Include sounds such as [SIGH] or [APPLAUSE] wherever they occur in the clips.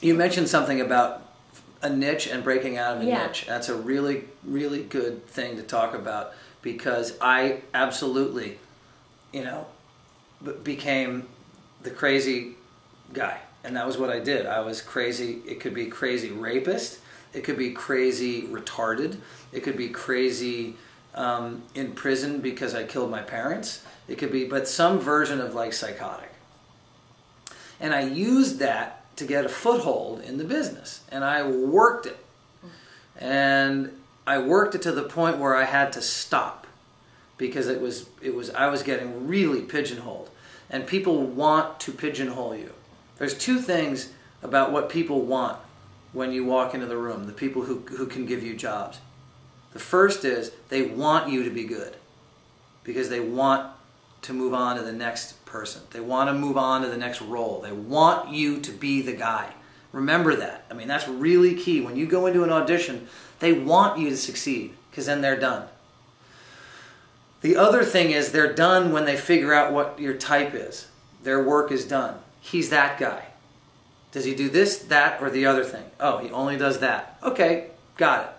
you mentioned something about a niche and breaking out of a Yeah. niche. That's a really, really good thing to talk about because I absolutely, you know, b- became the crazy guy. And that was what I did. I was crazy. It could be crazy rapist. It could be crazy retarded. It could be crazy um, in prison because I killed my parents. It could be, but some version of like psychotic. And I used that to get a foothold in the business. And I worked it. And I worked it to the point where I had to stop because it was it was I was getting really pigeonholed. And people want to pigeonhole you. There's two things about what people want when you walk into the room, the people who, who can give you jobs. The first is they want you to be good because they want to move on to the next person. They want to move on to the next role. They want you to be the guy. Remember that. I mean, that's really key. When you go into an audition, they want you to succeed because then they're done. The other thing is they're done when they figure out what your type is. Their work is done. He's that guy. Does he do this, that, or the other thing? Oh, he only does that. Okay, got it.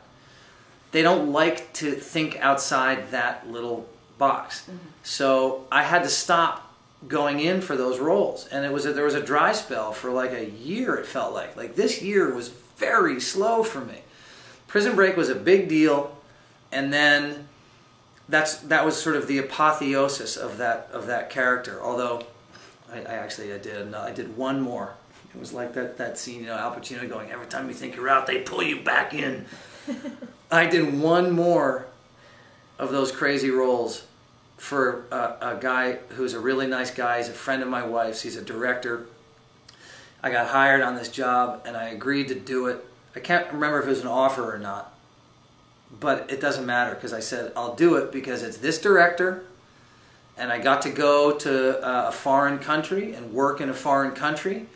They don't like to think outside that little box. So I had to stop going in for those roles. And it was a, there was a dry spell for like a year it felt like. Like this year was very slow for me. Prison Break was a big deal and then that's that was sort of the apotheosis of that of that character. Although I, I actually I did uh, I did one more. It was like that that scene, you know, Al Pacino going, "Every time you think you're out, they pull you back in." [LAUGHS] I did one more of those crazy roles for a, a guy who's a really nice guy. He's a friend of my wife's. He's a director. I got hired on this job and I agreed to do it. I can't remember if it was an offer or not, but it doesn't matter because I said I'll do it because it's this director and I got to go to a foreign country and work in a foreign country.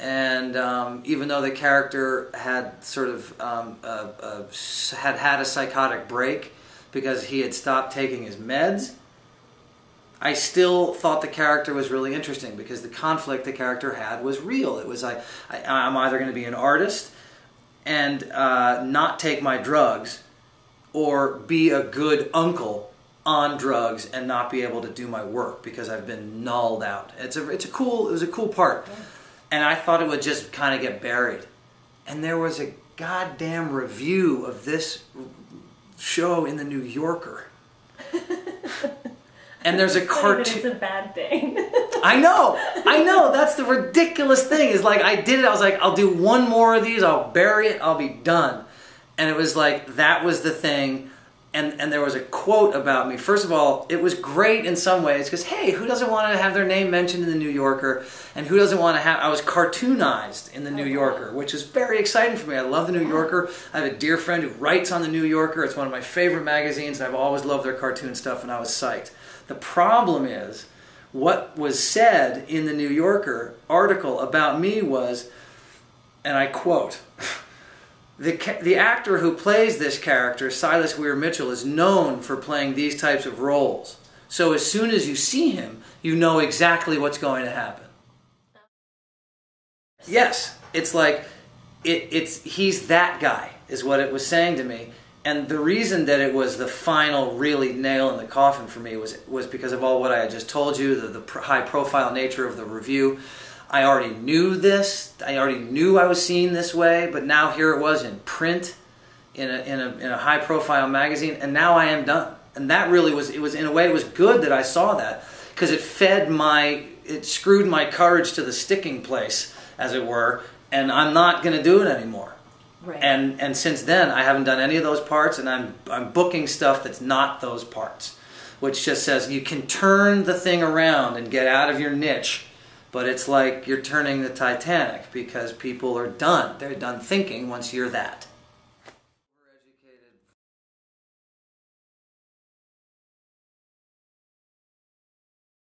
And um, even though the character had sort of um, uh, uh, had had a psychotic break because he had stopped taking his meds, I still thought the character was really interesting because the conflict the character had was real. It was like I, I'm either going to be an artist and uh, not take my drugs, or be a good uncle on drugs and not be able to do my work because I've been nulled out. It's a it's a cool it was a cool part, and I thought it would just kind of get buried, and there was a goddamn review of this show in the New Yorker. And there's a [LAUGHS] cartoon. It's a bad thing. [LAUGHS] I know, I know. That's the ridiculous thing. Is like I did it. I was like, I'll do one more of these. I'll bury it. I'll be done. And it was like that was the thing. And and there was a quote about me. First of all, it was great in some ways because hey, who doesn't want to have their name mentioned in the New Yorker? And who doesn't want to have? I was cartoonized in the New Yorker, which is very exciting for me. I love the New Yorker. I have a dear friend who writes on the New Yorker. It's one of my favorite magazines. and I've always loved their cartoon stuff, and I was psyched. The problem is what was said in the New Yorker article about me was, and I quote, [LAUGHS] the, the actor who plays this character, Silas Weir Mitchell, is known for playing these types of roles. So as soon as you see him, you know exactly what's going to happen. Yes, it's like it, it's he's that guy is what it was saying to me. And the reason that it was the final really nail in the coffin for me was was because of all what I had just told you, the, the high profile nature of the review. I already knew this. I already knew I was seen this way, but now here it was in print, in a in a in a high profile magazine, and now I am done. And that really was it was in a way it was good that I saw that because it fed my it screwed my courage to the sticking place, as it were, and I'm not going to do it anymore. right. And and since then, I haven't done any of those parts, and I'm I'm booking stuff that's not those parts, which just says you can turn the thing around and get out of your niche, but it's like you're turning the Titanic because people are done. They're done thinking once you're that.